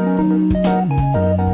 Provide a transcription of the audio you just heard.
Música